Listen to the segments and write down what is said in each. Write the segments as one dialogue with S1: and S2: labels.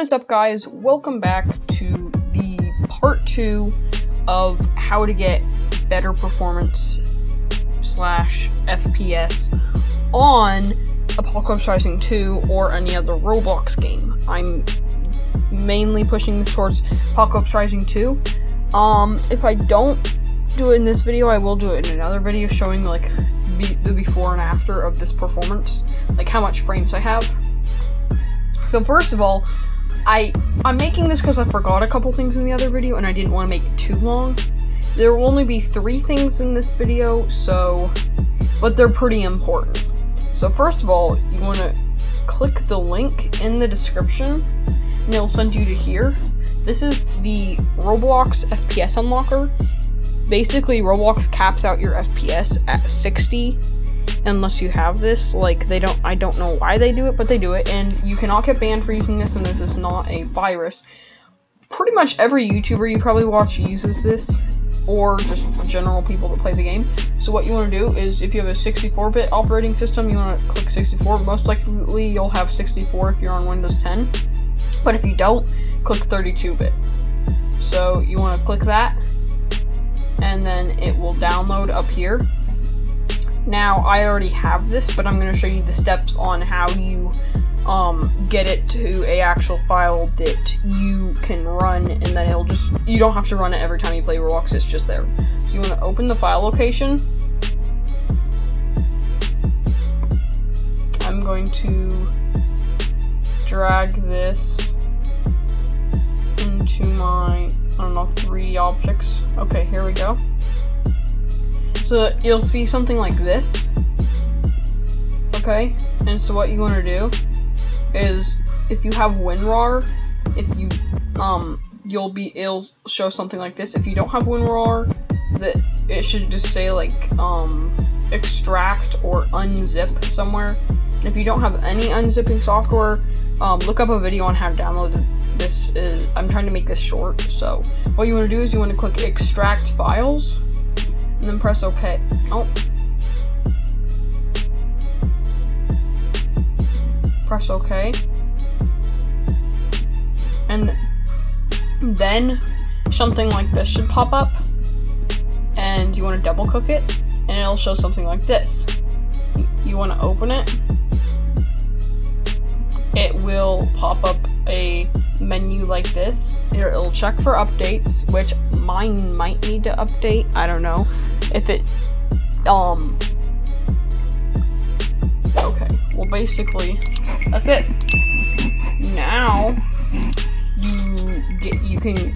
S1: is up guys? Welcome back to the part two of how to get better performance slash FPS on Apocalypse Rising 2 or any other Roblox game. I'm mainly pushing this towards Apocalypse Rising 2. Um, if I don't do it in this video, I will do it in another video showing like be the before and after of this performance, like how much frames I have. So first of all, I I'm making this because I forgot a couple things in the other video and I didn't want to make it too long. There will only be three things in this video, so but they're pretty important. So first of all, you want to click the link in the description and it'll send you to here. This is the Roblox FPS unlocker. Basically, Roblox caps out your FPS at 60 unless you have this. Like, they don't, I don't know why they do it, but they do it, and you cannot get banned for using this, and this is not a virus. Pretty much every YouTuber you probably watch uses this, or just general people that play the game. So what you want to do is, if you have a 64-bit operating system, you want to click 64. Most likely, you'll have 64 if you're on Windows 10. But if you don't, click 32-bit. So you want to click that, and then it will download up here. Now, I already have this, but I'm going to show you the steps on how you um, get it to a actual file that you can run, and then it'll just, you don't have to run it every time you play Roblox, it's just there. So you want to open the file location. I'm going to drag this into my, I don't know, 3D objects. Okay, here we go. So you'll see something like this. Okay, and so what you want to do is if you have WinRAR, if you um you'll be it'll show something like this. If you don't have WinRAR, that it should just say like um extract or unzip somewhere. And if you don't have any unzipping software, um, look up a video on how to download this. Is I'm trying to make this short, so what you want to do is you want to click extract files and then press OK. Oh. Press OK. And then something like this should pop up. And you want to double click it, and it'll show something like this. You want to open it. It will pop up a menu like this. It'll check for updates, which mine might need to update. I don't know if it, um, okay, well basically, that's it. Now, you get, you can,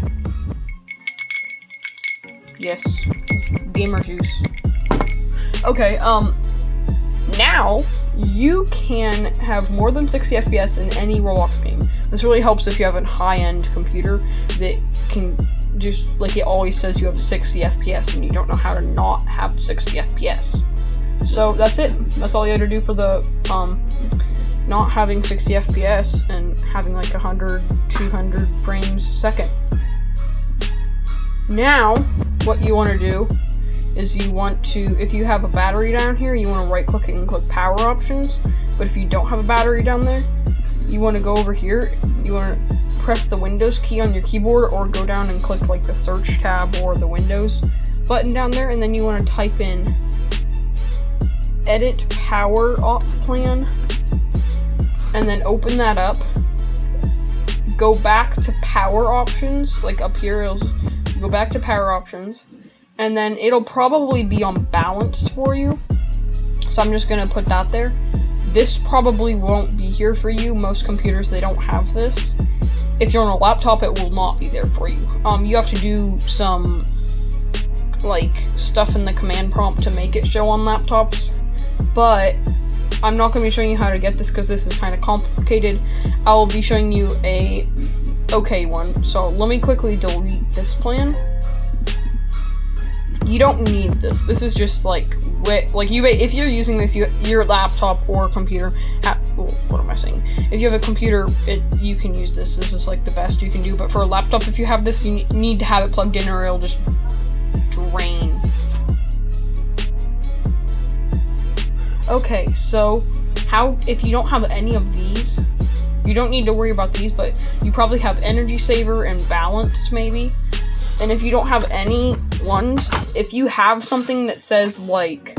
S1: yes, gamer juice. Okay, um, now, you can have more than 60 FPS in any Roblox game. This really helps if you have a high-end computer that can just like it always says you have 60 FPS and you don't know how to not have 60 FPS. So that's it. That's all you have to do for the um, not having 60 FPS and having like 100, 200 frames a second. Now, what you want to do is you want to, if you have a battery down here, you want to right click it and click power options. But if you don't have a battery down there, you want to go over here, you want to press the Windows key on your keyboard or go down and click like the search tab or the Windows button down there and then you want to type in edit power op plan and then open that up. Go back to power options like up here it'll go back to power options and then it'll probably be on balanced for you. So I'm just gonna put that there this probably won't be here for you most computers they don't have this if you're on a laptop, it will not be there for you. Um, you have to do some, like, stuff in the command prompt to make it show on laptops, but I'm not going to be showing you how to get this because this is kind of complicated. I will be showing you a okay one. So let me quickly delete this plan. You don't need this. This is just like, like you, if you're using this, you, your laptop or computer, what am I saying? If you have a computer, it you can use this. This is like the best you can do. But for a laptop, if you have this, you need to have it plugged in or it'll just drain. Okay, so how if you don't have any of these, You don't need to worry about these, but you probably have energy saver and balance maybe. And if you don't have any ones, if you have something that says like,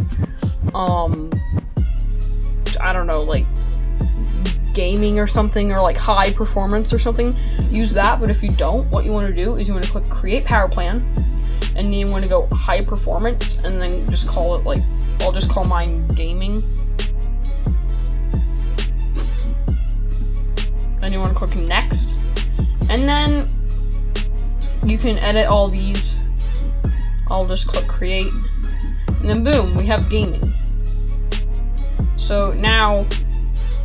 S1: um, I don't know, like gaming or something, or like high performance or something, use that. But if you don't, what you want to do is you want to click create power plan, and then you want to go high performance, and then just call it like, I'll just call mine gaming. Then you want to click next, and then you can edit all these. I'll just click create, and then boom, we have gaming. So now,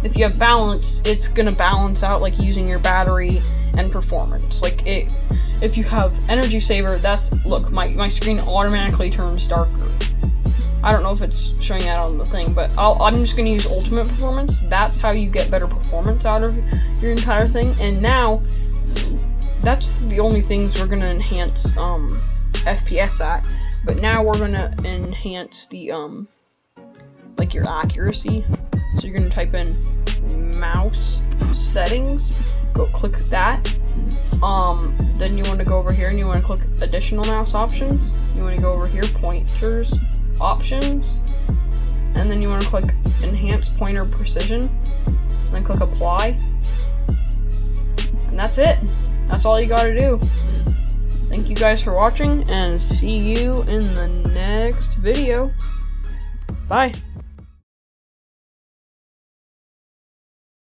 S1: if you have balance, it's gonna balance out like using your battery and performance. Like it, if you have energy saver, that's look my my screen automatically turns darker. I don't know if it's showing that on the thing, but i am just gonna use ultimate performance. That's how you get better performance out of your entire thing. And now that's the only things we're gonna enhance um, FPS at. But now we're gonna enhance the um, like your accuracy. So you're gonna type in mouse settings. Go click that. Um, then you want to go over here and you want to click additional mouse options. You want to go over here pointers options, and then you want to click enhance pointer precision. Then click apply, and that's it. That's all you gotta do. Thank you guys for watching, and see you in the next video. Bye.